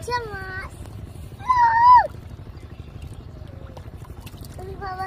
Unawa, Jamas. Unawa,